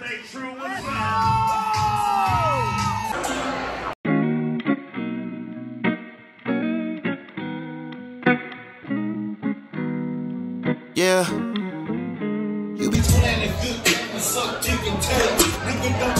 they true and found. Yeah. You be planning good, suck. Nigga don't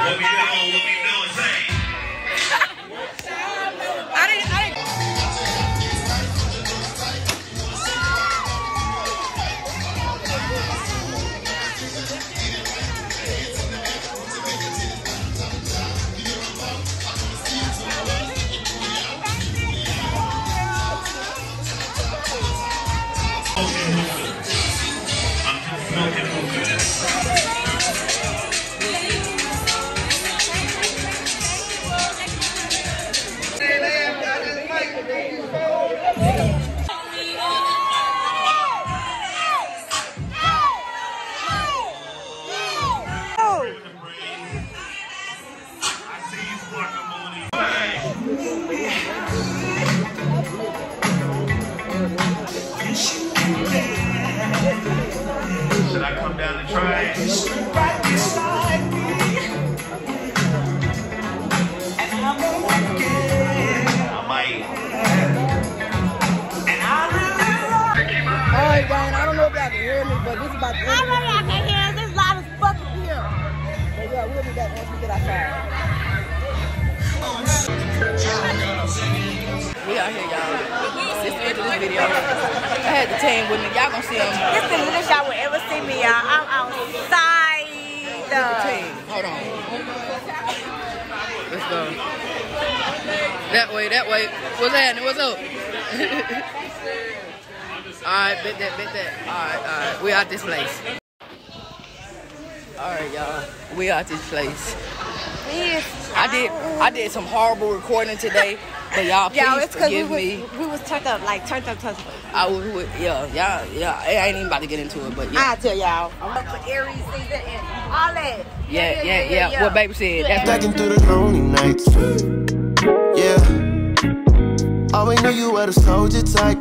What we doing? What we doing? But we'll be back once we get outside. We out here, y'all. This is the end of this video. I had the team with me. Y'all gonna see them. This is the little y'all will ever see me, y'all. I'm outside. Team. Hold on. Let's go. That way, that way. What's happening? What's up? Alright, bet that, bet that. Alright, alright. We out this place. Alright, y'all. We out this place. I did I did some horrible recording today, but y'all please Y'all, it's because we forgive was, me. we was turned up, like turned up, turned up. I was with yeah, y'all, yeah. I ain't even about to get into it, but yeah. I'll tell y'all. I'm up for Aries season and all that. Yeah, yeah, yeah. What baby said. That's Stacking through the lonely nights. Yeah. Always knew you were the soldier type.